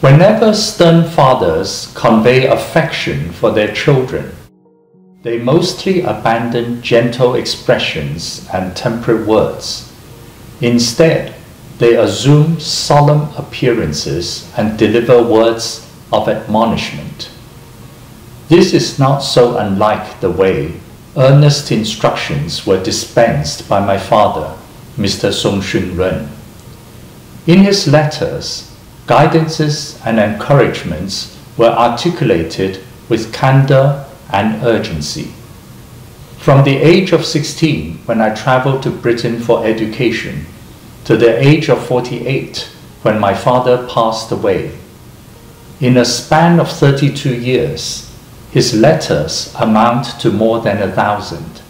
Whenever stern fathers convey affection for their children, they mostly abandon gentle expressions and temperate words. Instead, they assume solemn appearances and deliver words of admonishment. This is not so unlike the way earnest instructions were dispensed by my father, Mr. Song Xunlun. In his letters, guidances and encouragements were articulated with candor and urgency. From the age of 16, when I traveled to Britain for education, to the age of 48, when my father passed away, in a span of 32 years, his letters amount to more than a thousand.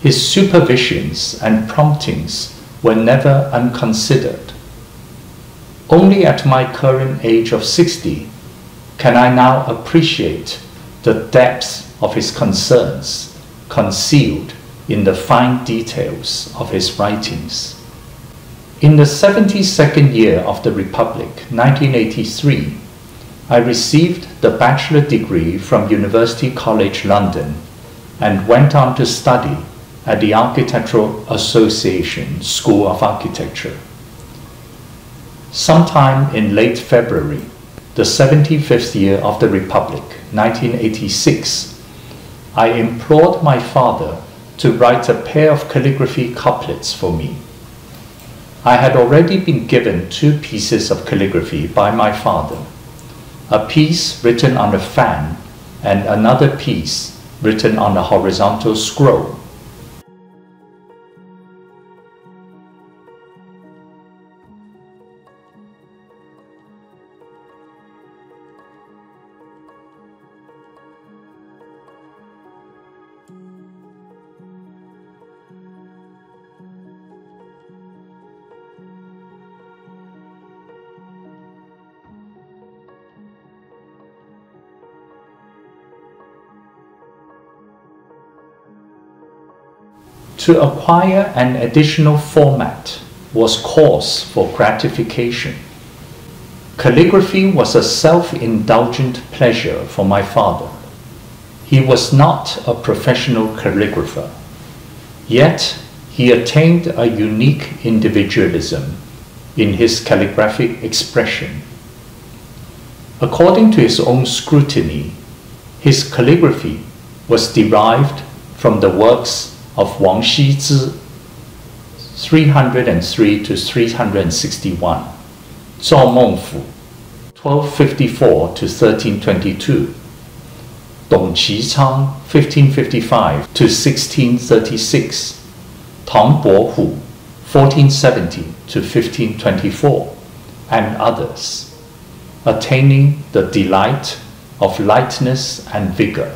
His supervisions and promptings were never unconsidered. Only at my current age of 60 can I now appreciate the depth of his concerns concealed in the fine details of his writings. In the 72nd year of the Republic, 1983, I received the bachelor degree from University College London and went on to study at the Architectural Association School of Architecture. Sometime in late February, the 75th year of the Republic, 1986, I implored my father to write a pair of calligraphy couplets for me. I had already been given two pieces of calligraphy by my father, a piece written on a fan and another piece written on a horizontal scroll. To acquire an additional format was cause for gratification. Calligraphy was a self-indulgent pleasure for my father. He was not a professional calligrapher. Yet, he attained a unique individualism in his calligraphic expression. According to his own scrutiny, his calligraphy was derived from the works of Wang Xizhi, 303 to 361, Zhao Mengfu, 1254 to 1322, Dong Qichang, 1555 to 1636, Tang Bohu, 1470 to 1524, and others, attaining the delight of lightness and vigor.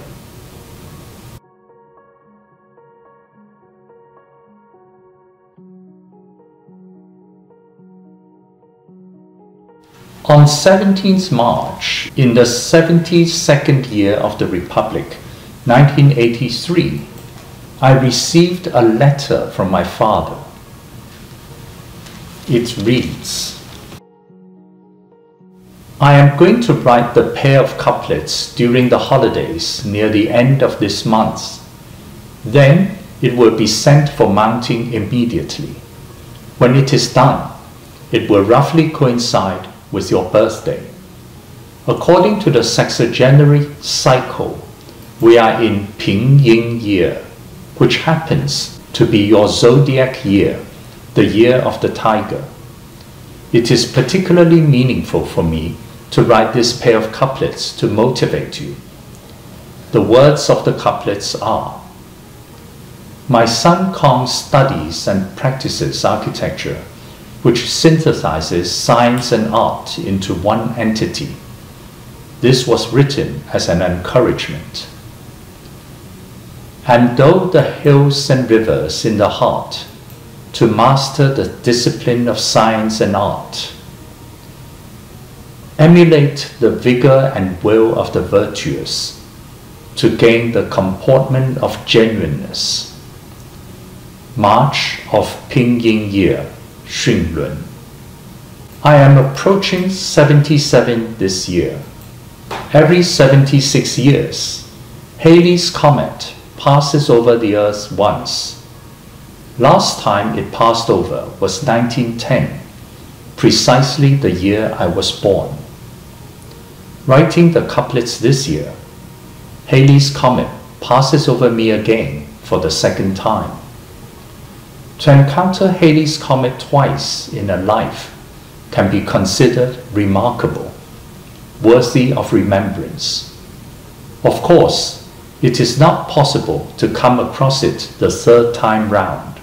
On 17th March, in the 72nd year of the Republic, 1983, I received a letter from my father. It reads, I am going to write the pair of couplets during the holidays near the end of this month. Then it will be sent for mounting immediately. When it is done, it will roughly coincide with your birthday. According to the sexagenary cycle, we are in Ping Yin year, which happens to be your zodiac year, the year of the tiger. It is particularly meaningful for me to write this pair of couplets to motivate you. The words of the couplets are My son Kong studies and practices architecture which synthesizes science and art into one entity. This was written as an encouragement. And though the hills and rivers in the heart, to master the discipline of science and art, emulate the vigor and will of the virtuous, to gain the comportment of genuineness. March of Ping Yin Year 训论。I am approaching 77 this year. Every 76 years, Halley's Comet passes over the Earth once. Last time it passed over was 1910, precisely the year I was born. Writing the couplets this year, Halley's Comet passes over me again for the second time. To encounter Halley's Comet twice in a life can be considered remarkable, worthy of remembrance. Of course, it is not possible to come across it the third time round.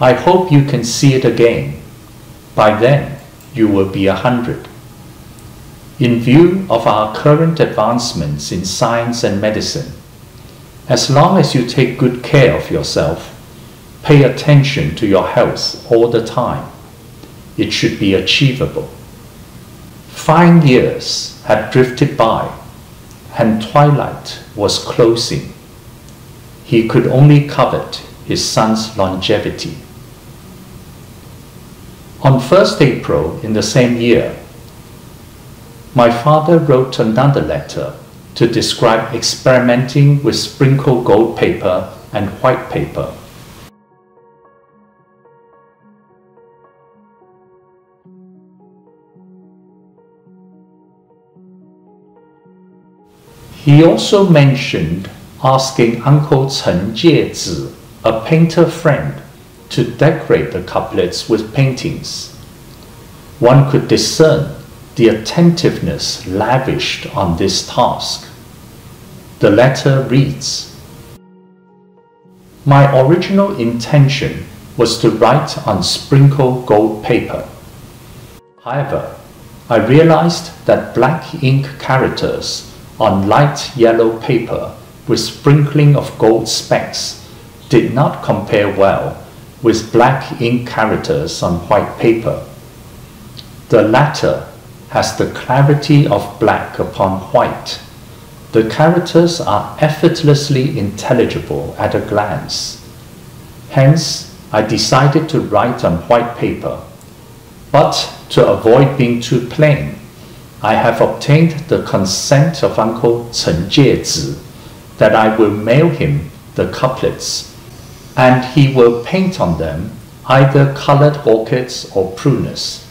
I hope you can see it again. By then, you will be a hundred. In view of our current advancements in science and medicine, as long as you take good care of yourself, pay attention to your health all the time, it should be achievable. Fine years had drifted by, and twilight was closing. He could only covet his son's longevity. On 1st April in the same year, my father wrote another letter to describe experimenting with sprinkled gold paper and white paper. He also mentioned asking Uncle Cheng Jiezi, a painter friend, to decorate the couplets with paintings. One could discern the attentiveness lavished on this task. The letter reads My original intention was to write on sprinkled gold paper. However, I realized that black ink characters on light yellow paper with sprinkling of gold specks did not compare well with black ink characters on white paper. The latter has the clarity of black upon white. The characters are effortlessly intelligible at a glance. Hence, I decided to write on white paper. But to avoid being too plain, I have obtained the consent of Uncle Cheng Jiezi that I will mail him the couplets, and he will paint on them either colored orchids or prunus,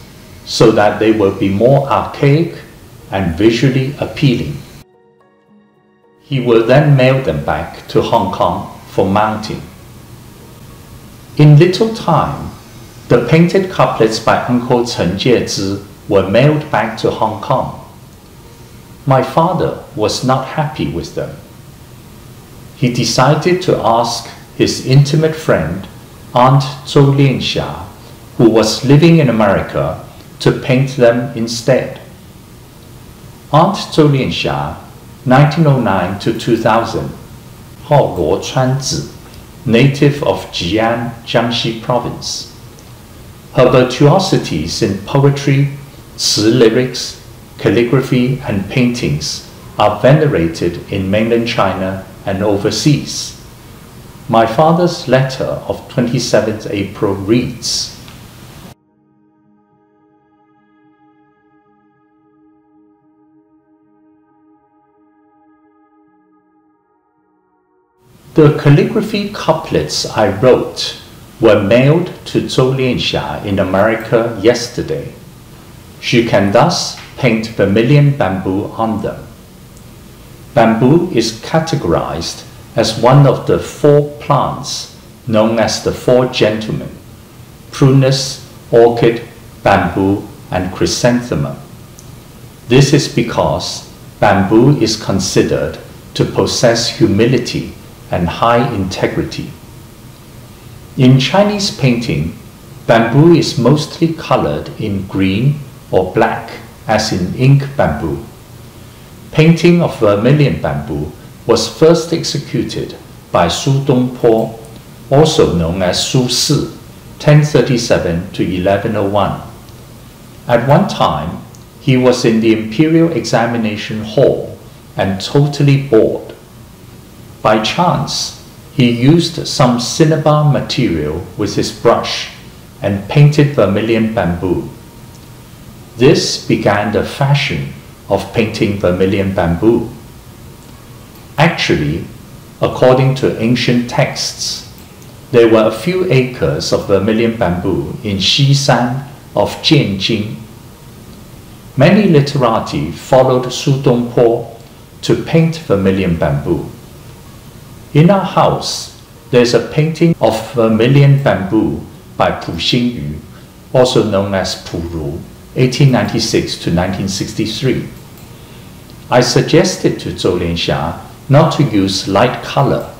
so that they will be more archaic and visually appealing. He will then mail them back to Hong Kong for mounting. In little time, the painted couplets by Uncle Cheng Jiezi were mailed back to Hong Kong. My father was not happy with them. He decided to ask his intimate friend, Aunt Zhou Lianxia, who was living in America, to paint them instead. Aunt Zhou Lianxia, 1909 to 2000, Hao Luo Chuanzi, native of Jian, Jiangxi province. Her virtuosities in poetry Ci lyrics, calligraphy, and paintings are venerated in mainland China and overseas. My father's letter of 27th April reads, The calligraphy couplets I wrote were mailed to Zhou Lianxia in America yesterday. She can thus paint vermilion bamboo on them. Bamboo is categorized as one of the four plants known as the Four Gentlemen prunus, orchid, bamboo, and chrysanthemum. This is because bamboo is considered to possess humility and high integrity. In Chinese painting, bamboo is mostly colored in green, or black as in ink bamboo. Painting of vermilion bamboo was first executed by Su Dongpo, also known as Su Shi, 1037 to 1101. At one time, he was in the imperial examination hall and totally bored. By chance, he used some cinnabar material with his brush and painted vermilion bamboo This began the fashion of painting vermilion bamboo. Actually, according to ancient texts, there were a few acres of vermilion bamboo in Xishan of Jianjing. Many literati followed Su Dongpo to paint vermilion bamboo. In our house, there's a painting of vermilion bamboo by Pu Xinyu, also known as Pu Ru, 1896 to 1963. I suggested to Zhou Lianxia not to use light color.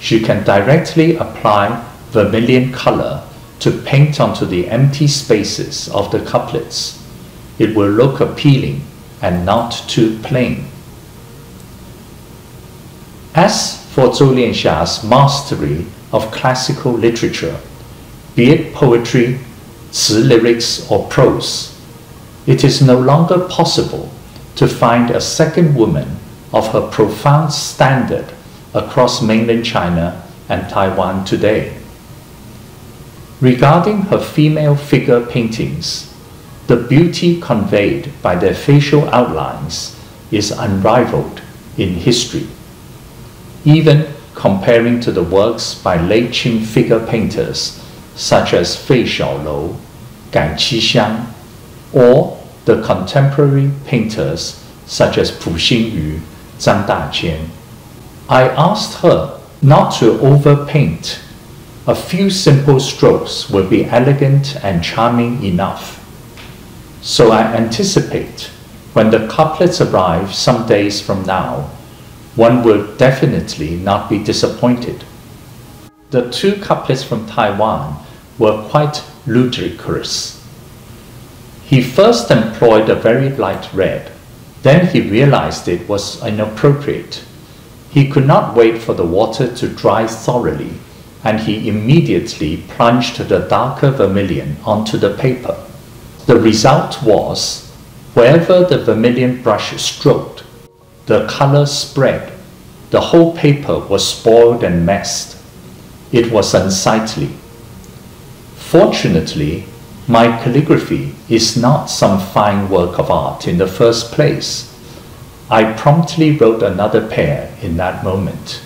She can directly apply vermilion color to paint onto the empty spaces of the couplets. It will look appealing and not too plain. As for Zhou Lianxia's mastery of classical literature, be it poetry, lyrics, or prose, it is no longer possible to find a second woman of her profound standard across mainland China and Taiwan today. Regarding her female figure paintings, the beauty conveyed by their facial outlines is unrivaled in history. Even comparing to the works by late Qing figure painters such as Fei Xiaolou, Gai Qixiang, or the contemporary painters such as Pu Xinyu, Zhang Daqian. I asked her not to overpaint. A few simple strokes will be elegant and charming enough. So I anticipate when the couplets arrive some days from now, one will definitely not be disappointed. The two couplets from Taiwan were quite ludicrous. He first employed a very light red, then he realized it was inappropriate. He could not wait for the water to dry thoroughly, and he immediately plunged the darker vermilion onto the paper. The result was, wherever the vermilion brush stroked, the color spread. The whole paper was spoiled and messed. It was unsightly. Fortunately, my calligraphy is not some fine work of art in the first place. I promptly wrote another pair in that moment.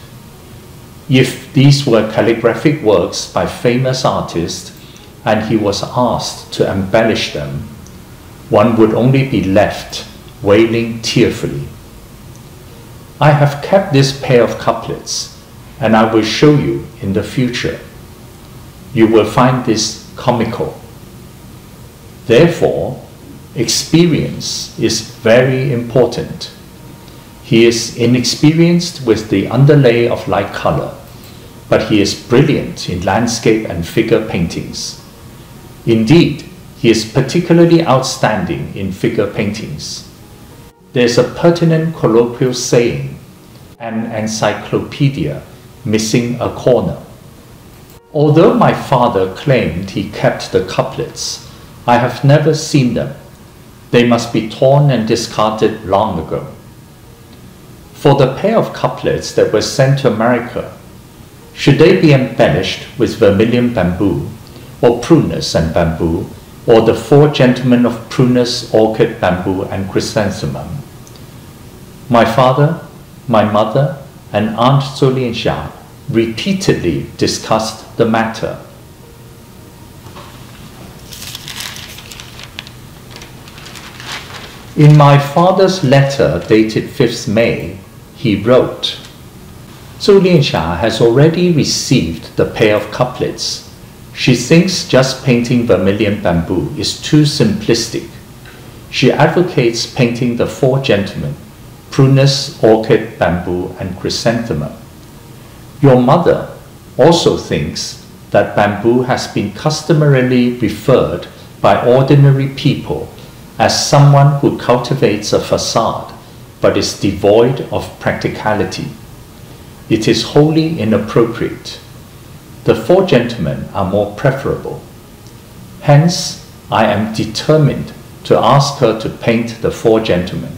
If these were calligraphic works by famous artists and he was asked to embellish them, one would only be left wailing tearfully. I have kept this pair of couplets and I will show you in the future. You will find this comical. Therefore, experience is very important. He is inexperienced with the underlay of light color, but he is brilliant in landscape and figure paintings. Indeed, he is particularly outstanding in figure paintings. There's a pertinent colloquial saying, an encyclopedia missing a corner. Although my father claimed he kept the couplets, I have never seen them. They must be torn and discarded long ago. For the pair of couplets that were sent to America, should they be embellished with vermilion bamboo, or prunus and bamboo, or the four gentlemen of prunus, orchid, bamboo, and chrysanthemum? My father, my mother, and Aunt Lianxia repeatedly discussed the matter In my father's letter dated 5th May, he wrote, Zhou Lianxia has already received the pair of couplets. She thinks just painting vermilion bamboo is too simplistic. She advocates painting the four gentlemen, prunus, orchid, bamboo, and chrysanthemum. Your mother also thinks that bamboo has been customarily referred by ordinary people as someone who cultivates a facade but is devoid of practicality. It is wholly inappropriate. The four gentlemen are more preferable. Hence, I am determined to ask her to paint the four gentlemen.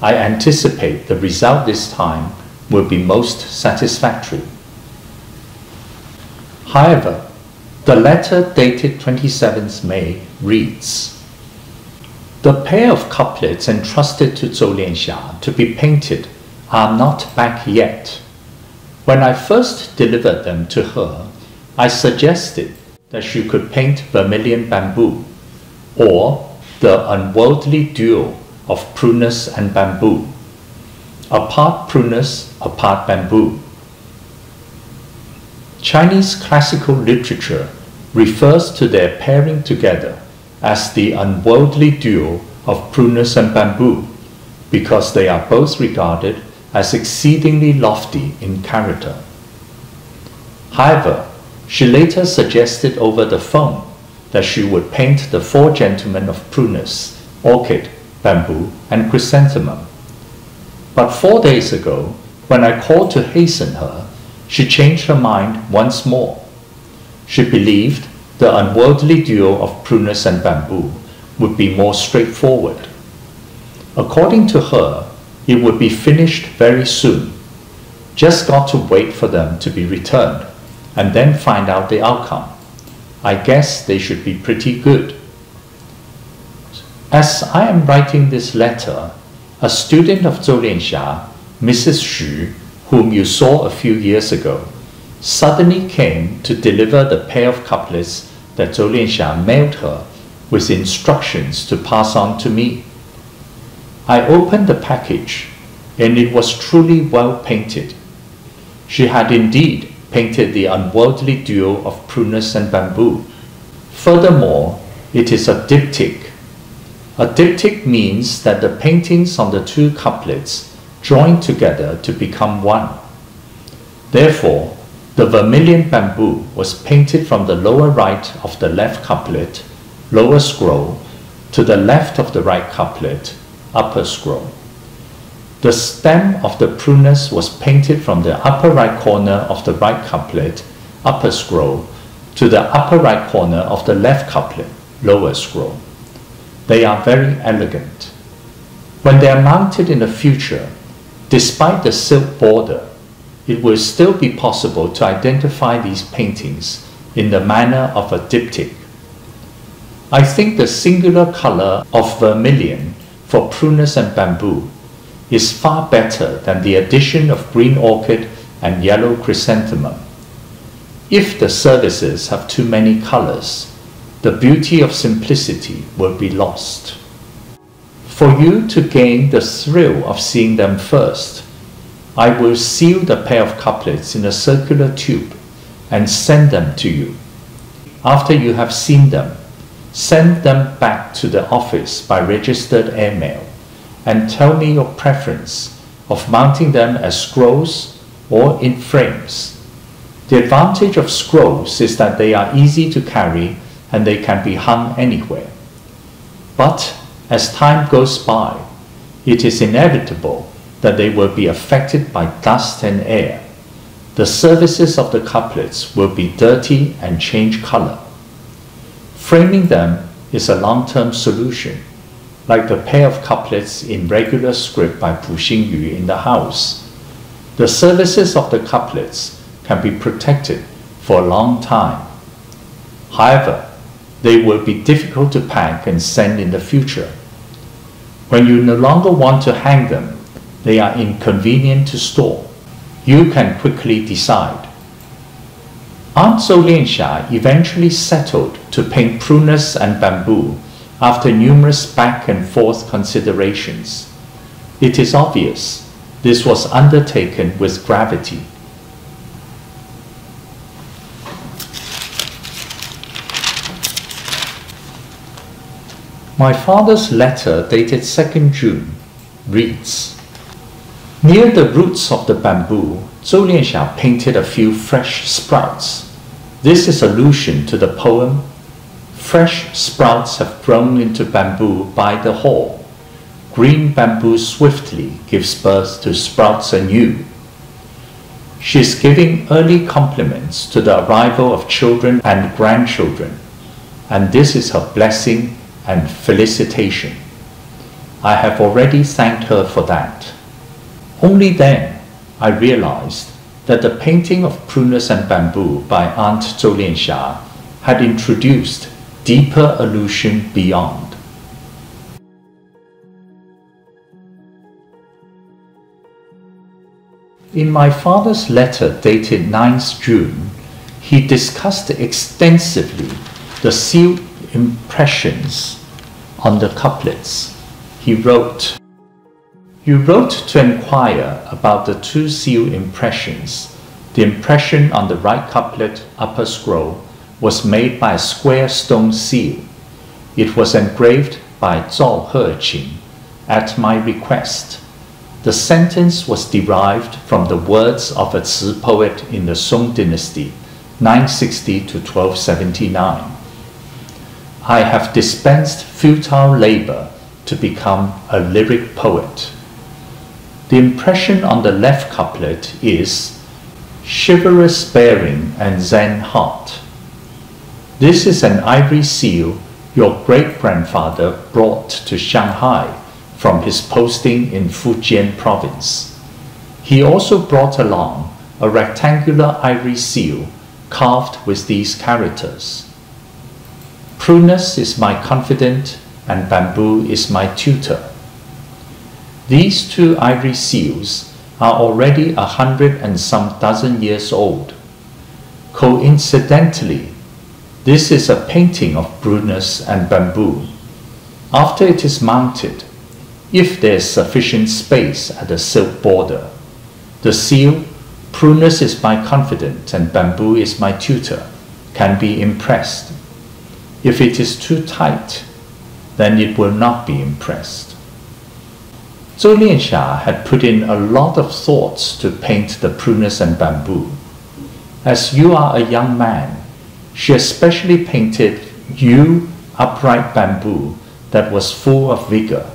I anticipate the result this time will be most satisfactory. However, the letter dated 27th May reads, The pair of couplets entrusted to Zhou Lianxia to be painted are not back yet. When I first delivered them to her, I suggested that she could paint vermilion bamboo, or the unworldly duo of prunus and bamboo, a part prunus, a part bamboo. Chinese classical literature refers to their pairing together as the unworldly duo of prunus and bamboo because they are both regarded as exceedingly lofty in character. However, she later suggested over the phone that she would paint the four gentlemen of prunus, orchid, bamboo, and chrysanthemum. But four days ago, when I called to hasten her, she changed her mind once more. She believed the unworldly duo of prunus and bamboo would be more straightforward. According to her, it would be finished very soon. Just got to wait for them to be returned and then find out the outcome. I guess they should be pretty good. As I am writing this letter, a student of Zhou Lianxia, Mrs. Xu, whom you saw a few years ago, suddenly came to deliver the pair of couplets that Zhou Lianxia mailed her with instructions to pass on to me. I opened the package and it was truly well painted. She had indeed painted the unworldly duo of prunus and bamboo. Furthermore, it is a diptych. A diptych means that the paintings on the two couplets join together to become one. Therefore, the vermilion bamboo was painted from the lower right of the left couplet, lower scroll, to the left of the right couplet, upper scroll. The stem of the prunus was painted from the upper right corner of the right couplet, upper scroll, to the upper right corner of the left couplet, lower scroll. They are very elegant. When they are mounted in the future, despite the silk border, it will still be possible to identify these paintings in the manner of a diptych. I think the singular color of vermilion for prunus and bamboo is far better than the addition of green orchid and yellow chrysanthemum. If the services have too many colors, the beauty of simplicity will be lost. For you to gain the thrill of seeing them first, I will seal the pair of couplets in a circular tube and send them to you. After you have seen them, send them back to the office by registered airmail and tell me your preference of mounting them as scrolls or in frames. The advantage of scrolls is that they are easy to carry and they can be hung anywhere. But as time goes by, it is inevitable that they will be affected by dust and air. The surfaces of the couplets will be dirty and change color. Framing them is a long-term solution, like the pair of couplets in regular script by Pu Xinyu in the house. The surfaces of the couplets can be protected for a long time. However, they will be difficult to pack and send in the future. When you no longer want to hang them, they are inconvenient to store. You can quickly decide. Aunt Zhou Lianxia eventually settled to paint prunus and bamboo after numerous back and forth considerations. It is obvious this was undertaken with gravity. My father's letter dated 2nd June reads Near the roots of the bamboo, Zhou Lianxia painted a few fresh sprouts. This is allusion to the poem Fresh sprouts have grown into bamboo by the hall. Green bamboo swiftly gives birth to sprouts anew. She is giving early compliments to the arrival of children and grandchildren, and this is her blessing and felicitation. I have already thanked her for that. Only then I realized that the painting of Prunus and Bamboo by Aunt Zhou Lianxia had introduced deeper allusion beyond. In my father's letter dated 9th June, he discussed extensively the sealed impressions on the couplets. He wrote, you wrote to inquire about the two seal impressions. The impression on the right couplet, upper scroll, was made by a square stone seal. It was engraved by Zhao Heqin at my request. The sentence was derived from the words of a Ci poet in the Song dynasty, 960 to 1279. I have dispensed futile labor to become a lyric poet. The impression on the left couplet is chivalrous bearing and zen heart. This is an ivory seal your great grandfather brought to Shanghai from his posting in Fujian province. He also brought along a rectangular ivory seal carved with these characters. Prunus is my confidant and bamboo is my tutor. These two ivory seals are already a hundred and some dozen years old. Coincidentally, this is a painting of Prunus and bamboo. After it is mounted, if there is sufficient space at the silk border. The seal, Prunus is my confidant and bamboo is my tutor, can be impressed. If it is too tight, then it will not be impressed. Zhou Lianxia had put in a lot of thoughts to paint the prunus and bamboo. As you are a young man, she especially painted you upright bamboo that was full of vigor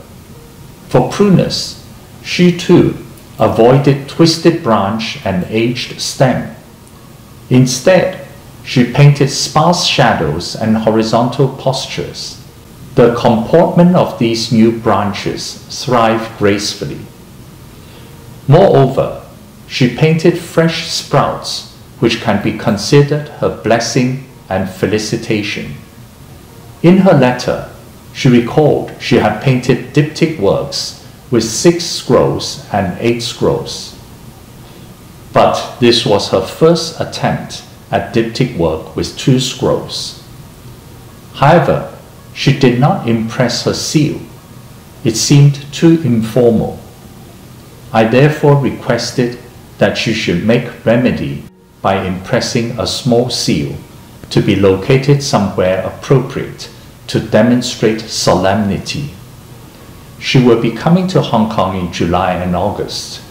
for prunus, she too avoided twisted branch and aged stem. Instead, she painted sparse shadows and horizontal postures. The comportment of these new branches thrive gracefully. Moreover, she painted fresh sprouts, which can be considered her blessing and felicitation. In her letter, she recalled she had painted diptych works with six scrolls and eight scrolls. But this was her first attempt at diptych work with two scrolls. However, she did not impress her seal. It seemed too informal. I therefore requested that she should make remedy by impressing a small seal to be located somewhere appropriate to demonstrate solemnity. She will be coming to Hong Kong in July and August.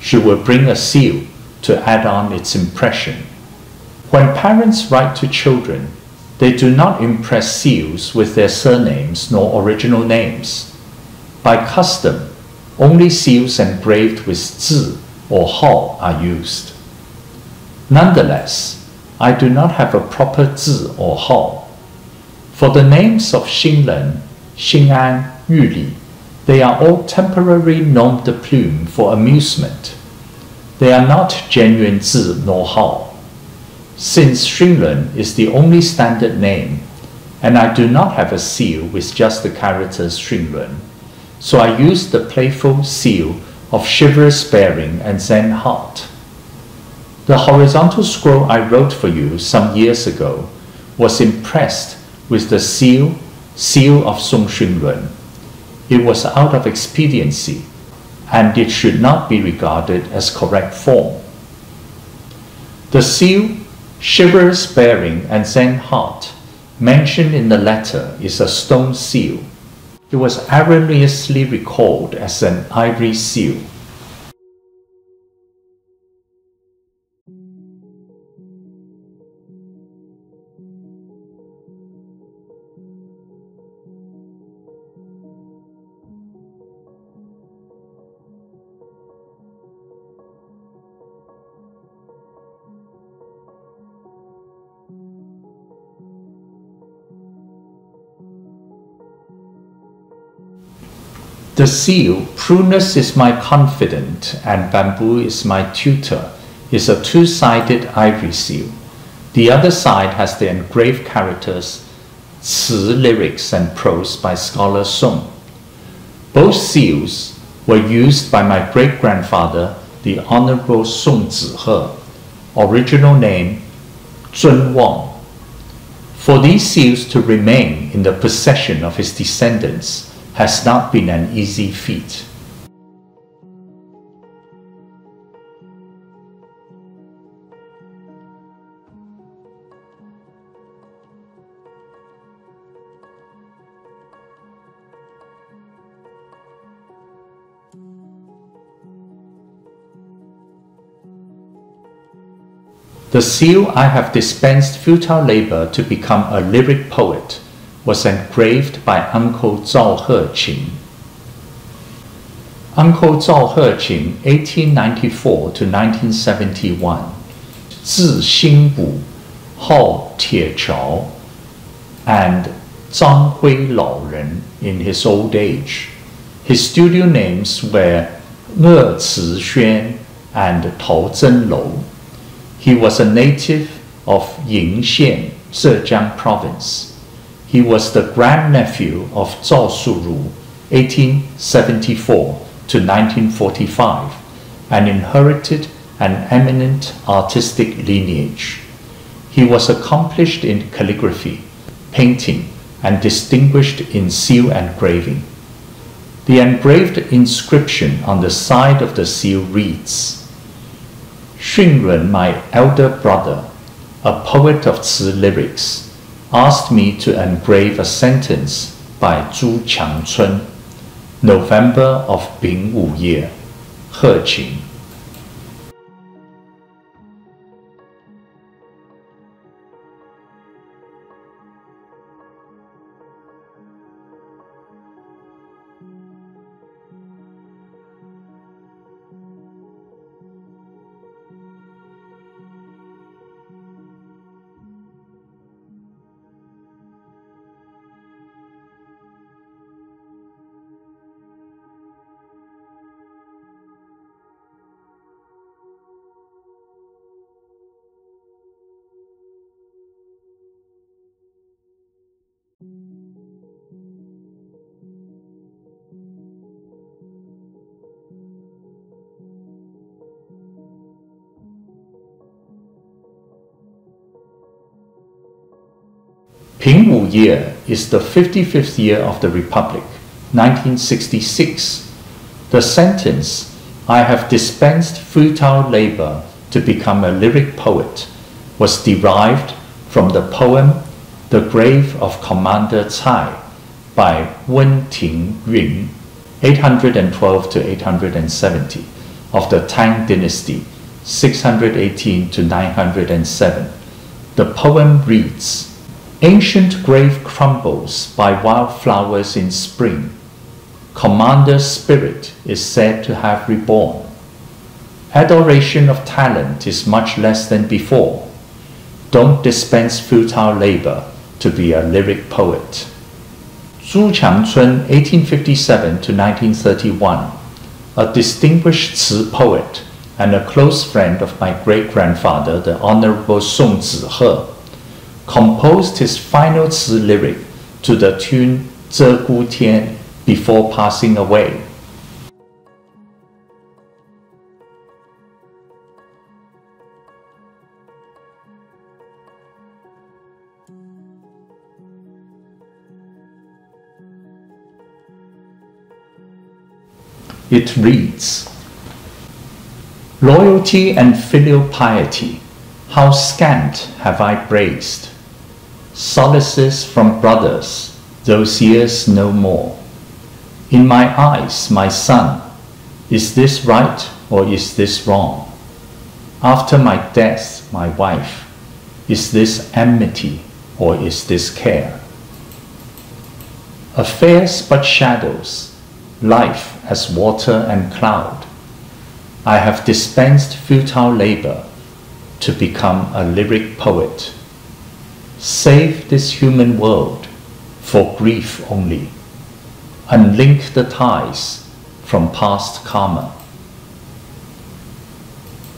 She will bring a seal to add on its impression. When parents write to children, they do not impress seals with their surnames nor original names. By custom, only seals engraved with zi or hao are used. Nonetheless, I do not have a proper zi or hao for the names of Xingren, Xin'an, Yuli, they are all temporary nom de plume for amusement. They are not genuine zi nor hao. Since Xingren is the only standard name, and I do not have a seal with just the characters Xingren, so I use the playful seal of chivalrous bearing and zen heart. The horizontal scroll I wrote for you some years ago was impressed with the seal, seal of Song Xunlun. It was out of expediency, and it should not be regarded as correct form. The seal, chivalrous bearing and zen heart mentioned in the letter is a stone seal. It was erroneously recalled as an ivory seal. The seal, Prunus is my confidant and bamboo is my tutor, is a two sided ivory seal. The other side has the engraved characters Ci lyrics and prose by scholar Song. Both seals were used by my great grandfather the Honorable Song Zihe, original name Zun Wang. For these seals to remain in the possession of his descendants has not been an easy feat. The seal I have dispensed futile labor to become a lyric poet was engraved by Uncle Zhao Heqin. Uncle Zhao Heqin, 1894 to 1971, 字新补, Hao Chao, and Zhang Hui Lao Ren in his old age. His studio names were Ge Ci Xuan and Tao Zhen He was a native of Yinxian, Zhejiang province. He was the grandnephew of Zhao Shuru, 1874 to 1945, and inherited an eminent artistic lineage. He was accomplished in calligraphy, painting, and distinguished in seal engraving. The engraved inscription on the side of the seal reads, Xunlun, my elder brother, a poet of Ci lyrics, asked me to engrave a sentence by Zhu Qiangcun, November of Bing Wu year, Heqin. Ping year is the 55th year of the Republic, 1966. The sentence, I have dispensed futile labor to become a lyric poet, was derived from the poem The Grave of Commander Cai by Wen Ting Yun, 812 to 870, of the Tang Dynasty, 618 to 907. The poem reads, Ancient grave crumbles by wildflowers in spring. Commander's spirit is said to have reborn. Adoration of talent is much less than before. Don't dispense futile labor to be a lyric poet. Zhu Qiangcun, 1857 to 1931, a distinguished Ci poet and a close friend of my great-grandfather, the Honorable Song Zihe, composed his final Ci lyric to the tune Zhe Gu Tian before passing away. It reads, Loyalty and filial piety, how scant have I braced solaces from brothers, those years no more. In my eyes, my son, is this right or is this wrong? After my death, my wife, is this enmity or is this care? Affairs but shadows, life as water and cloud. I have dispensed futile labor to become a lyric poet Save this human world for grief only. Unlink the ties from past karma.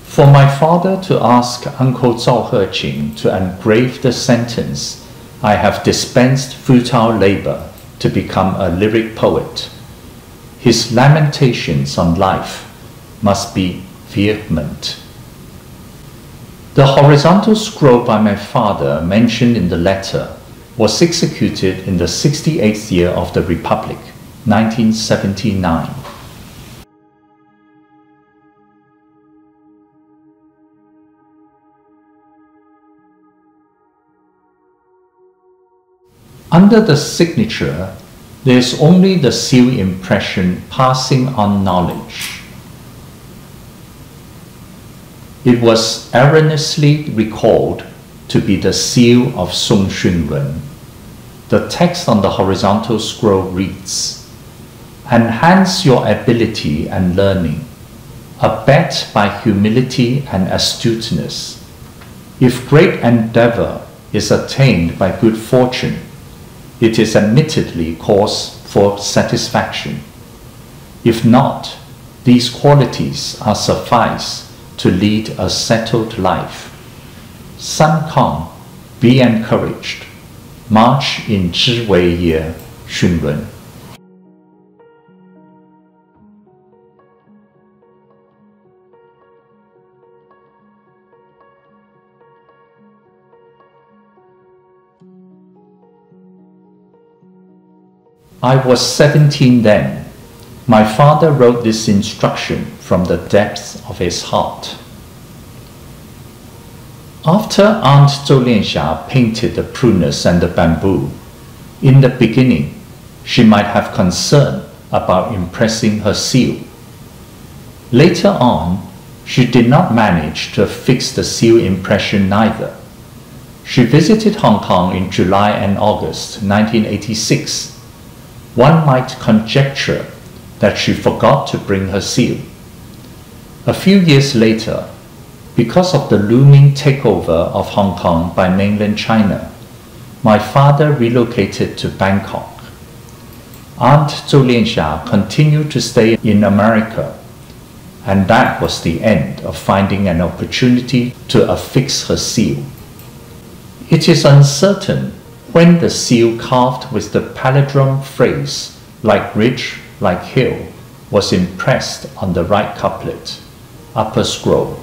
For my father to ask Uncle Zhao Heqin to engrave the sentence, I have dispensed futile labor to become a lyric poet. His lamentations on life must be vehement. The horizontal scroll by my father mentioned in the letter was executed in the 68th year of the Republic, 1979. Under the signature, there is only the seal impression passing on knowledge. It was erroneously recalled to be the seal of Song Xunlun. The text on the horizontal scroll reads, Enhance your ability and learning, abet by humility and astuteness. If great endeavor is attained by good fortune, it is admittedly cause for satisfaction. If not, these qualities are suffice to lead a settled life. Sun Kang, be encouraged. March in Ji Wei Ye, Xunlun. I was 17 then. My father wrote this instruction from the depths of his heart. After Aunt Zhou Lianxia painted the prunus and the bamboo, in the beginning, she might have concern about impressing her seal. Later on, she did not manage to fix the seal impression neither. She visited Hong Kong in July and August 1986. One might conjecture that she forgot to bring her seal. A few years later, because of the looming takeover of Hong Kong by mainland China, my father relocated to Bangkok. Aunt Zhou Lianxia continued to stay in America, and that was the end of finding an opportunity to affix her seal. It is uncertain when the seal carved with the palindrome phrase, like ridge, like hill, was impressed on the right couplet upper scroll.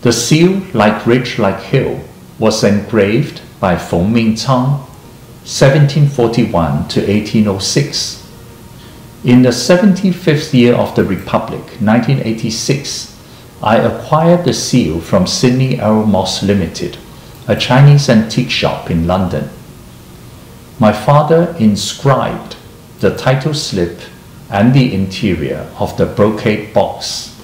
The seal, like ridge, like hill, was engraved by Feng Minchang, 1741 to 1806 in the 75th year of the Republic, 1986, I acquired the seal from Sydney L. Moss Limited, a Chinese antique shop in London. My father inscribed the title slip and the interior of the brocade box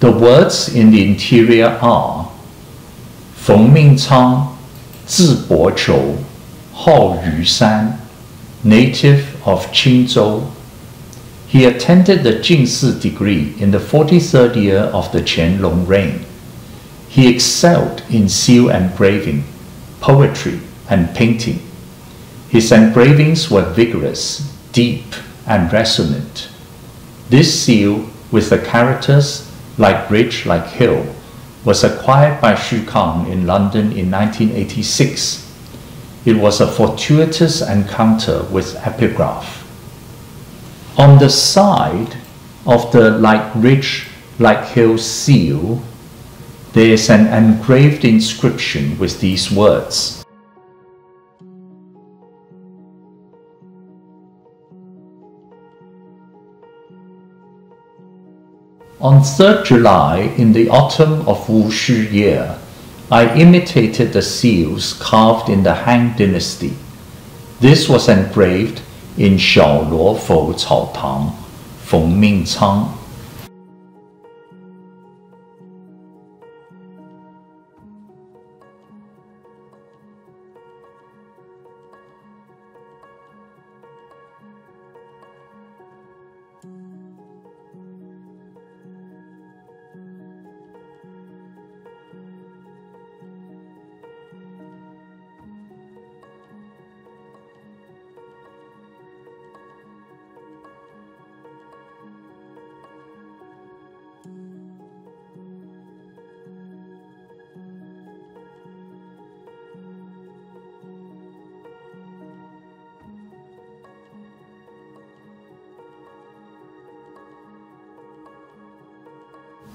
The words in the interior are 冯敏昌, Zibozhou, native of Qinzhou. He attended the jinshi degree in the 43rd year of the Qianlong reign. He excelled in seal engraving, poetry, and painting. His engravings were vigorous, deep, and resonant. This seal, with the characters like Ridge, like Hill, was acquired by Xu Kang in London in 1986. It was a fortuitous encounter with epigraph. On the side of the like Ridge, like Hill seal, there is an engraved inscription with these words On 3rd July, in the autumn of Wu Xu year, I imitated the seals carved in the Han dynasty. This was engraved in Xiao Luo Fou Cao Tang, Feng Minchang.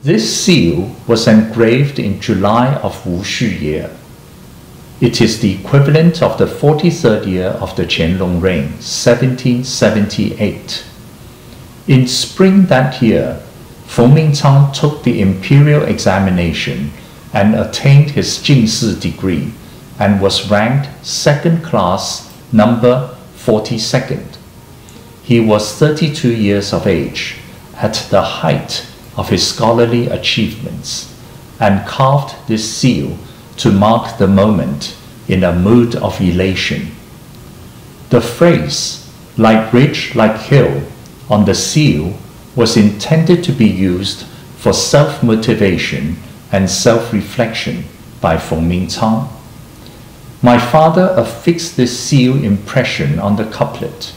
This seal was engraved in July of Wu Xu year. It is the equivalent of the 43rd year of the Qianlong reign, 1778. In spring that year, Feng Minchang took the imperial examination and attained his jinshi degree and was ranked second class number 42nd. He was 32 years of age at the height of his scholarly achievements and carved this seal to mark the moment in a mood of elation. The phrase, like ridge, like hill, on the seal was intended to be used for self motivation and self reflection by Feng Minchang. My father affixed this seal impression on the couplet.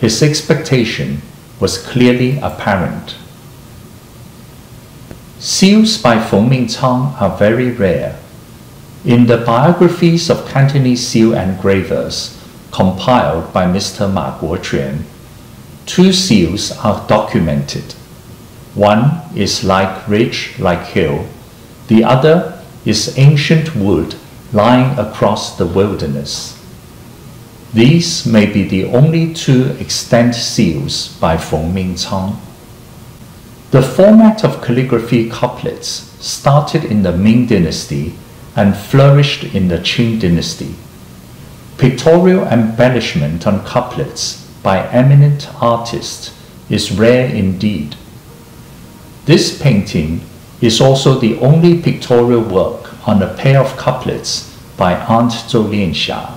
His expectation was clearly apparent. Seals by Feng Minchang are very rare. In the biographies of Cantonese seal engravers compiled by Mr. Ma Guoquan, two seals are documented. One is like ridge, like hill. The other is ancient wood lying across the wilderness. These may be the only two extant seals by Feng Minchang. The format of calligraphy couplets started in the Ming Dynasty and flourished in the Qing Dynasty. Pictorial embellishment on couplets by eminent artists is rare indeed. This painting is also the only pictorial work on a pair of couplets by Aunt Zhou Lianxia.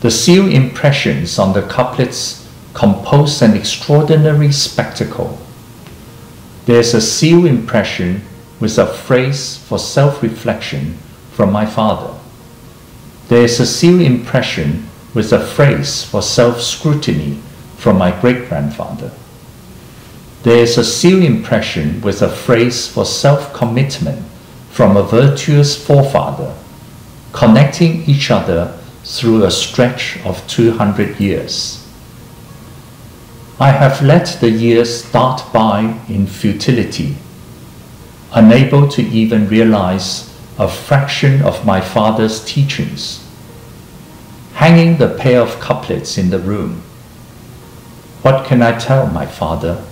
The seal impressions on the couplets compose an extraordinary spectacle there's a seal impression with a phrase for self reflection from my father. There's a seal impression with a phrase for self scrutiny from my great grandfather. There's a seal impression with a phrase for self commitment from a virtuous forefather, connecting each other through a stretch of 200 years. I have let the years dart by in futility, unable to even realize a fraction of my father's teachings. Hanging the pair of couplets in the room. What can I tell my father